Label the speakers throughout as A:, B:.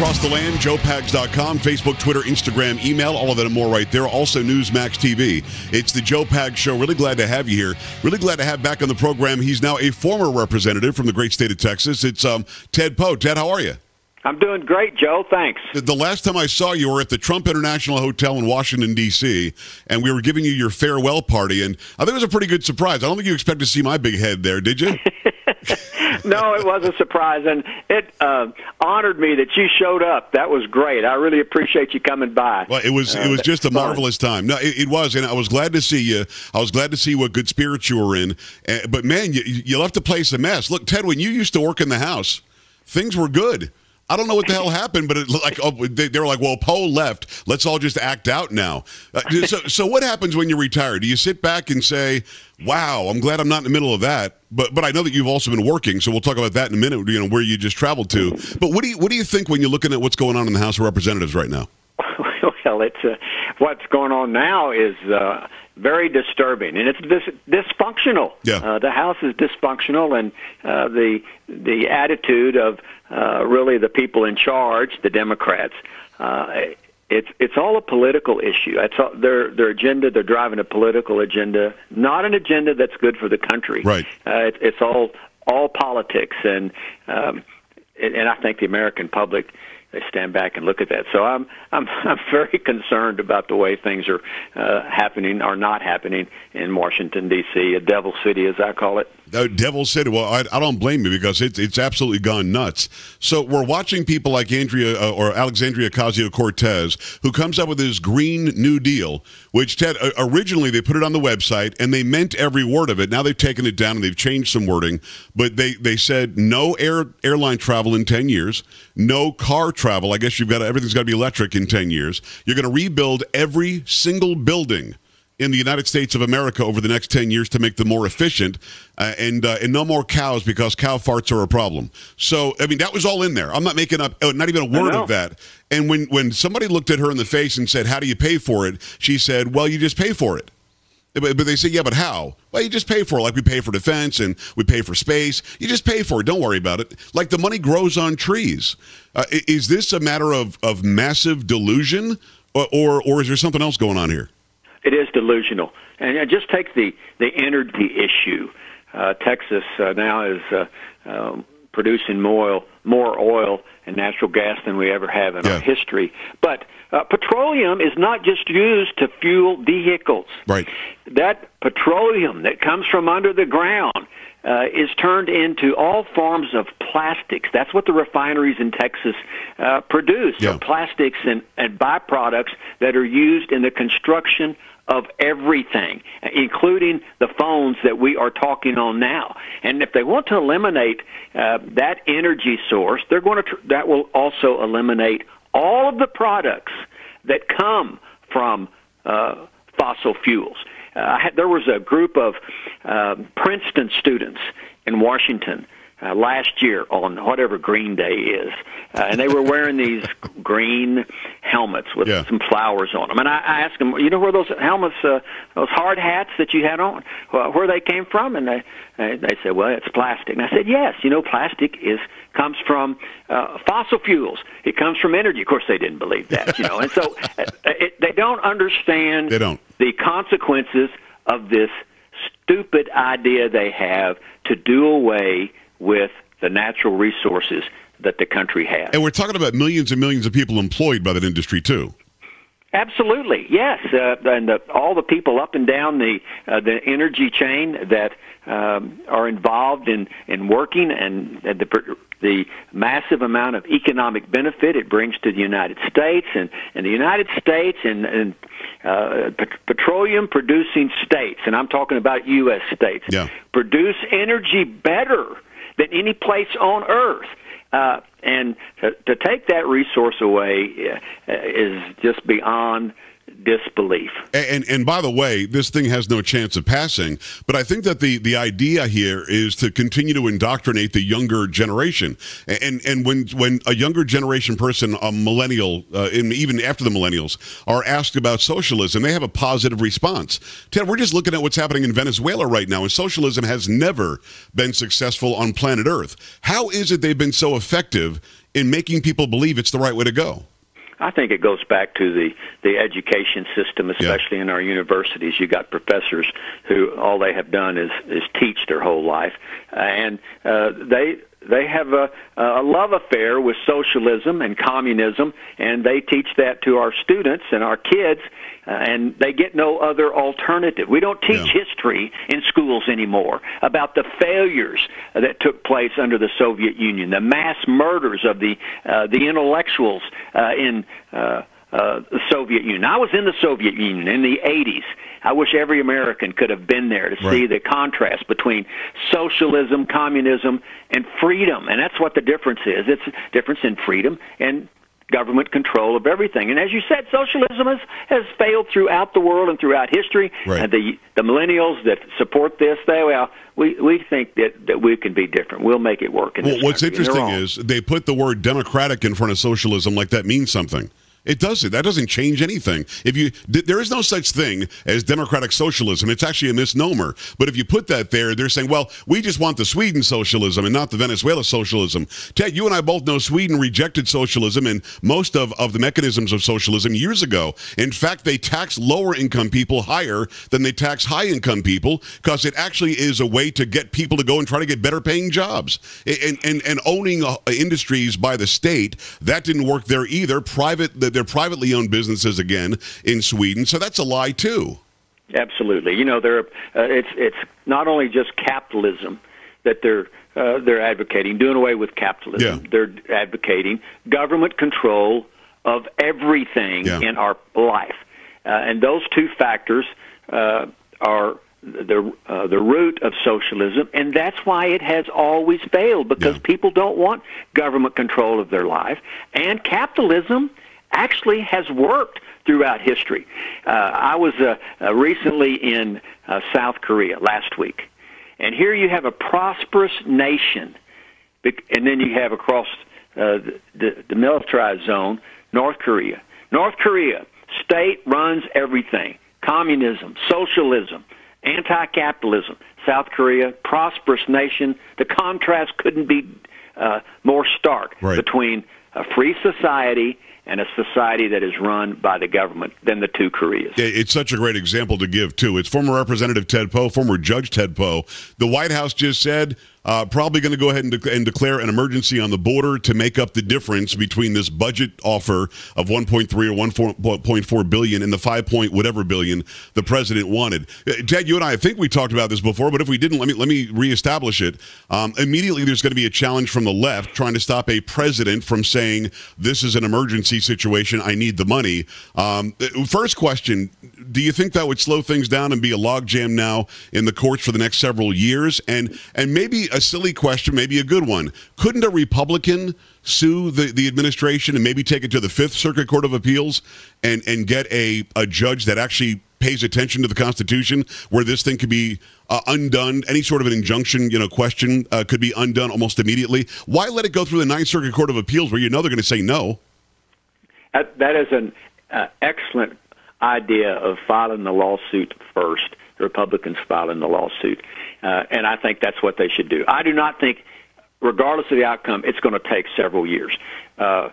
A: across the land, joepags.com, Facebook, Twitter, Instagram, email, all of that and more right there. Also, Newsmax TV. It's the Joe Pags Show. Really glad to have you here. Really glad to have back on the program. He's now a former representative from the great state of Texas. It's um, Ted Poe. Ted, how are you?
B: I'm doing great, Joe. Thanks.
A: The last time I saw you were at the Trump International Hotel in Washington, D.C., and we were giving you your farewell party, and I think it was a pretty good surprise. I don't think you expected to see my big head there, did you?
B: no, it was a surprise, and it uh, honored me that you showed up. That was great. I really appreciate you coming by.
A: Well, it was uh, it was just a marvelous time. No, it, it, was, and I was glad to see you. I was glad to see what good spirits you were in. Uh, but man, you, you left the place a mess. Look, Ted, when you used to work in the house, things were good. I don't know what the hell happened, but it like oh, they, they, were like, "Well, Poe left. Let's all just act out now." Uh, so, so what happens when you retire? Do you sit back and say, "Wow, I'm glad I'm not in the middle of that"? But but I know that you've also been working, so we'll talk about that in a minute. You know where you just traveled to. But what do you what do you think when you're looking at what's going on in the House of Representatives right now?
B: Well, it's uh, what's going on now is. Uh, very disturbing, and it's dis- dysfunctional.
A: Yeah.
B: Uh, the House is dysfunctional, and uh, the the attitude of uh, really the people in charge, the Democrats. Uh, it's it's all a political issue. It's all, their their agenda. They're driving a political agenda, not an agenda that's good for the country.
A: Right.
B: Uh, it, it's all all politics, and um, and, and I think the American public they stand back and look at that. So I'm I'm I'm very concerned about the way things are uh, happening or not happening in Washington D.C., a devil city as I call it.
A: Uh, devil city. Well, I, I don't blame you because it's it's absolutely gone nuts. So we're watching people like Andrea uh, or Alexandria Ocasio Cortez, who comes up with this Green New Deal, which Ted uh, originally they put it on the website and they meant every word of it. Now they've taken it down and they've changed some wording, but they they said no air airline travel in ten years, no car travel. I guess you've got everything's got to be electric in 10 years. You're going to rebuild every single building in the United States of America over the next 10 years to make them more efficient uh, and uh, and no more cows because cow farts are a problem. So I mean that was all in there. I'm not making up uh, not even a word of that. And when when somebody looked at her in the face and said, "How do you pay for it?" she said, "Well, you just pay for it." But, but they say, yeah, but how? Well, you just pay for it. Like we pay for defense and we pay for space. You just pay for it. Don't worry about it. Like the money grows on trees. Uh, is this a matter of, of massive delusion or, or, or is there something else going on here?
B: It is delusional. And just take the, the energy issue. Uh, Texas uh, now is uh, um, producing more oil, more oil and natural gas than we ever have in
A: yeah.
B: our history. But uh, petroleum is not just used to fuel vehicles.
A: Right.
B: That petroleum that comes from under the ground uh, is turned into all forms of plastics. That's what the refineries in Texas uh, produce.
A: Yeah.
B: So plastics and, and byproducts that are used in the construction of everything, including the phones that we are talking on now. And if they want to eliminate uh, that energy source, they're going to tr- that will also eliminate all of the products that come from uh, fossil fuels. Uh, had, there was a group of uh, Princeton students in Washington uh, last year on whatever Green Day is, uh, and they were wearing these green helmets with
A: Yeah.
B: some flowers on them. And I, I asked them, you know where those helmets, uh, those hard hats that you had on, uh, where they came from? And they they they said, well, it's plastic. And I said, yes, you know, plastic is comes from uh, fossil fuels. It comes from energy. Of course, they didn't believe that, you know, and so uh, it, they don't understand
A: They don't.
B: the consequences of this stupid idea they have to do away with the natural resources that the country has.
A: And we're talking about millions and millions of people employed by that industry, too.
B: Absolutely, yes, uh, and the, all the people up and down the uh, the energy chain that um, are involved in in working and, and the the massive amount of economic benefit it brings to the United States and and the United States and, and uh, pet- petroleum producing states, and I'm talking about U.S. states,
A: Yeah.
B: produce energy better than any place on earth. Uh, and to, to take that resource away uh, is just beyond disbelief.
A: And, and by the way, this thing has no chance of passing. But I think that the, the idea here is to continue to indoctrinate the younger generation. And and when when a younger generation person, a millennial, uh, and even after the millennials, are asked about socialism, they have a positive response. Ted, we're just looking at what's happening in Venezuela right now, and socialism has never been successful on planet Earth. How is it they've been so effective? in making people believe it's the right way to go?
B: I think it goes back to the the education system, especially yeah. in our universities. You got professors who all they have done is is teach their whole life, and uh, they they have a, a love affair with socialism and communism, and they teach that to our students and our kids, uh, and they get no other alternative. We don't teach yeah. history in schools anymore about the failures that took place under the Soviet Union, the mass murders of the uh, the intellectuals uh, in. Uh, Soviet Union. I was in the Soviet Union in the 80s. I wish every American could have been there to right. see the contrast between socialism, communism, and freedom. And that's what the difference is. It's a difference in freedom and government control of everything. And as you said, socialism has, has failed throughout the world and throughout history. Right. And the the millennials that support this, they well, we we think that that we can be different. We'll make it work.
A: well, what's country. interesting is they put the word democratic in front of socialism, like that means something. It doesn't. That doesn't change anything. If you, there is no such thing as democratic socialism. It's actually a misnomer. But if you put that there, they're saying, well, we just want the Sweden socialism and not the Venezuela socialism. Ted, you and I both know Sweden rejected socialism and most of, of the mechanisms of socialism years ago. In fact, they tax lower income people higher than they tax high income people because it actually is a way to get people to go and try to get better paying jobs. And, and, and owning uh, industries by the state, that didn't work there either. Private, the they're privately owned businesses again in Sweden, so that's a lie too.
B: Absolutely. You know, they're uh, it's it's not only just capitalism that they're uh, they're advocating, doing away with capitalism.
A: Yeah.
B: They're advocating government control of everything yeah. in our life, uh, and those two factors uh, are the uh, the root of socialism, and that's why it has always failed because yeah. people don't want government control of their life, and capitalism actually has worked throughout history. Uh, I was uh, uh, recently in uh, South Korea last week, and here you have a prosperous nation, and then you have across uh, the, the militarized zone North Korea. North Korea, state runs everything communism, socialism, anti capitalism. South Korea, prosperous nation. The contrast couldn't be uh, more stark
A: right.
B: between a free society and a society that is run by the government than the two Koreas.
A: It's such a great example to give, too. It's former Representative Ted Poe, former Judge Ted Poe. The White House just said uh, probably going to go ahead and, de- and, declare an emergency on the border to make up the difference between this budget offer of 1.3 or 1.4 billion and the 5 point whatever billion the president wanted. Uh, Ted, you and I, I think we talked about this before, but if we didn't, let me let me reestablish it. Um, immediately, there's going to be a challenge from the left trying to stop a president from saying this is an emergency situation. I need the money. Um, uh, first question: Do you think that would slow things down and be a logjam now in the courts for the next several years? And and maybe a silly question, maybe a good one. Couldn't a Republican sue the, the administration and maybe take it to the Fifth Circuit Court of Appeals and, and get a, a judge that actually pays attention to the Constitution where this thing could be uh, undone? Any sort of an injunction, you know, question uh, could be undone almost immediately. Why let it go through the Ninth Circuit Court of Appeals where you know they're going to say no?
B: That, that is an uh, excellent idea of filing the lawsuit first. The Republicans filing the lawsuit. Uh, and I think that's what they should do. I do not think, regardless of the outcome, it's going to take several years. Uh,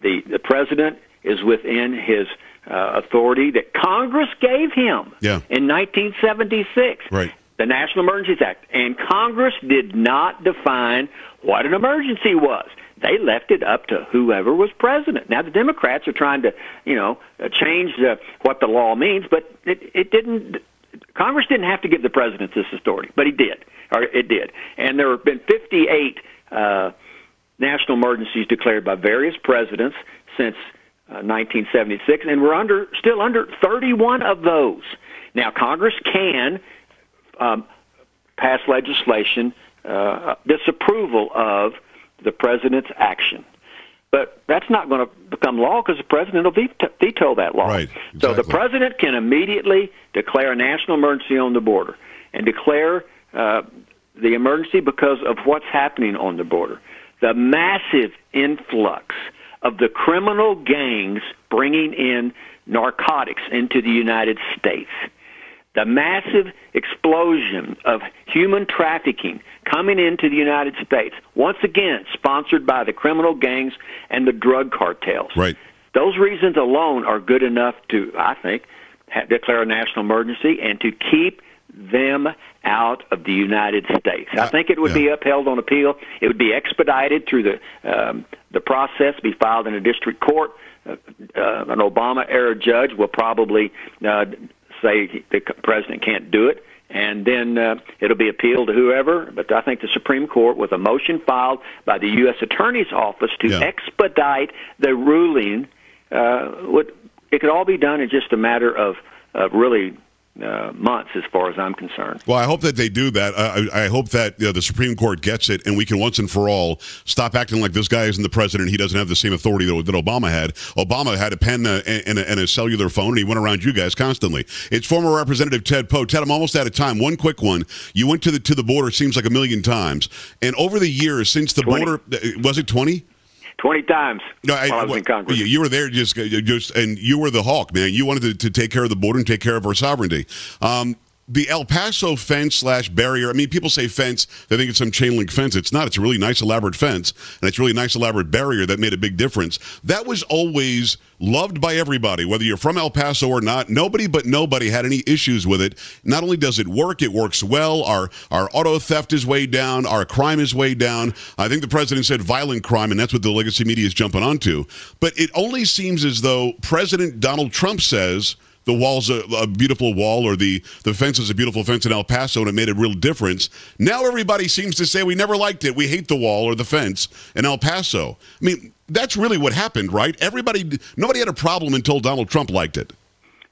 B: the the president is within his uh, authority that Congress gave him
A: yeah.
B: in 1976.
A: Right.
B: The National Emergencies Act. And Congress did not define what an emergency was. They left it up to whoever was president. Now the Democrats are trying to, you know, change the, what the law means, but it, it didn't Congress didn't have to give the president this authority, but he did, or it did. And there have been 58 uh, national emergencies declared by various presidents since uh, 1976, and we're under still under 31 of those. Now, Congress can um, pass legislation uh, disapproval of the president's action. But that's not going to become law because the president will veto, veto that law.
A: Right.
B: Exactly. So the president can immediately declare a national emergency on the border and declare uh, the emergency because of what's happening on the border. The massive influx of the criminal gangs bringing in narcotics into the United States. The massive explosion of human trafficking coming into the United States, once again sponsored by the criminal gangs and the drug cartels.
A: Right.
B: Those reasons alone are good enough to, I think, declare a national emergency and to keep them out of the United States. I think it would yeah. be upheld on appeal. It would be expedited through the um, the process, be filed in a district court. Uh, uh, an Obama era judge will probably uh, say the president can't do it, and then uh, it'll be appealed to whoever. But I think the Supreme Court, with a motion filed by the U.S. Attorney's Office to yeah. expedite the ruling, uh, would it could all be done in just a matter of, of really uh, months, as far as I'm concerned.
A: Well, I hope that they do that. I, I hope that you know, the Supreme Court gets it, and we can once and for all stop acting like this guy isn't the president. He doesn't have the same authority that, that Obama had. Obama had a pen uh, and, a, and, a, cellular phone, and he went around you guys constantly. It's former Representative Ted Poe. Ted, I'm almost out of time. One quick one. You went to the to the border. Seems like a million times, and over the years since the 20. border, uh, was it 20?
B: Twenty times no, I, while I was well, in Congress.
A: You, you, were there just, just, and you were the hawk, man. You wanted to, to take care of the border and take care of our sovereignty. Um, the El Paso fence slash barrier. I mean, people say fence; they think it's some chain link fence. It's not. It's a really nice, elaborate fence, and it's really nice, elaborate barrier that made a big difference. That was always loved by everybody, whether you're from El Paso or not. Nobody but nobody had any issues with it. Not only does it work, it works well. Our our auto theft is way down. Our crime is way down. I think the president said violent crime, and that's what the legacy media is jumping onto. But it only seems as though President Donald Trump says the wall's a, a, beautiful wall or the, the fence is a beautiful fence in El Paso and it made a real difference. Now everybody seems to say we never liked it. We hate the wall or the fence in El Paso. I mean, that's really what happened, right? Everybody, nobody had a problem until Donald Trump liked it.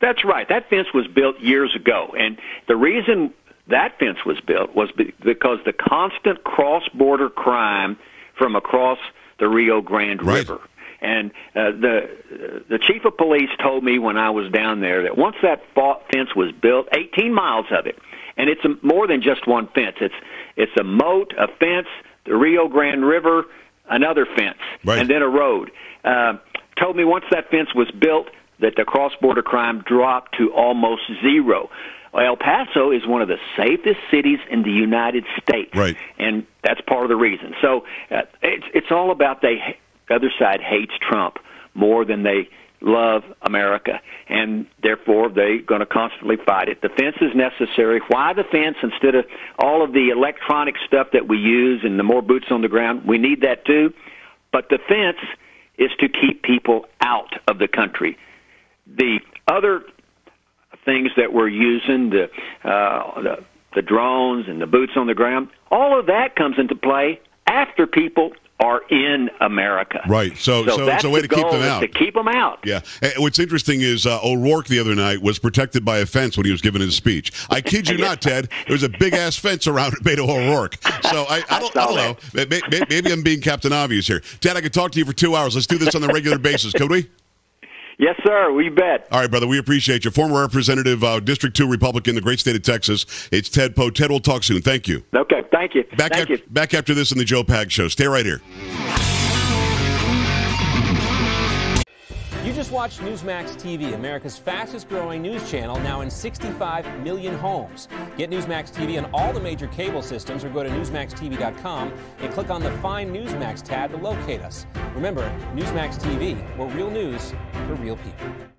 B: That's right. That fence was built years ago. And the reason that fence was built was because the constant cross border crime from across the Rio Grande right. River and uh, the the chief of police told me when I was down there that once that fence was built, 18 miles of it, and it's a, more than just one fence. It's it's a moat, a fence, the Rio Grande River, another fence, right. and then a road. Uh, told me once that fence was built that the cross-border crime dropped to almost zero. El Paso is one of the safest cities in the United States,
A: right?
B: And that's part of the reason. So uh, it's it's all about they the other side hates Trump more than they love America, and therefore they're going to constantly fight it. The fence is necessary. Why the fence instead of all of the electronic stuff that we use and the more boots on the ground? We need that too, but the fence is to keep people out of the country. The other things that we're using, the, uh, the the drones and the boots on the ground, all of that comes into play after people are in America.
A: Right. So, so, so it's a way to keep them out.
B: To keep them out.
A: Yeah. And what's interesting is uh, O'Rourke the other night was protected by a fence when he was giving his speech. I kid you not, Ted. There was a big ass fence around Beto O'Rourke. So I, I don't, I don't know. Maybe, maybe I'm being Captain Obvious here. Ted, I could talk to you for two hours. Let's do this on a regular basis, could we?
B: Yes, sir. We bet.
A: All right, brother. We appreciate you. Former Representative, uh, District 2 Republican, the great state of Texas. It's Ted Poe. Ted, we'll talk soon. Thank you.
B: Okay. Thank you.
A: Back,
B: Thank
A: you. back after this in the Joe Pag Show. Stay right here.
C: Just watched Newsmax TV, America's fastest growing news channel, now in 65 million homes. Get Newsmax TV on all the major cable systems or go to NewsmaxTV.com and click on the Find Newsmax tab to locate us. Remember, Newsmax TV, where real news for real people.